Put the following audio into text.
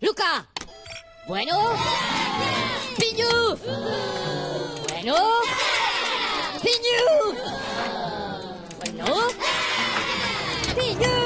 ¡Luca! ¿Bueno? ¡Piñu! ¿Bueno? ¡Piñu! ¿Bueno? ¡Piñu!